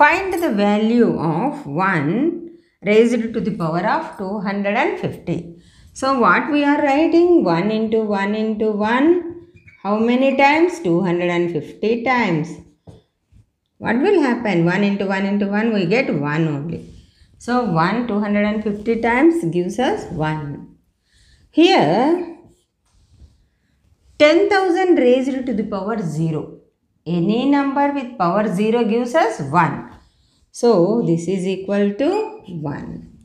Find the value of 1 raised to the power of 250. So what we are writing? 1 into 1 into 1. How many times? 250 times. What will happen? 1 into 1 into 1 we get 1 only. So 1 250 times gives us 1. Here 10,000 raised to the power 0. Any number with power 0 gives us 1. So this is equal to 1.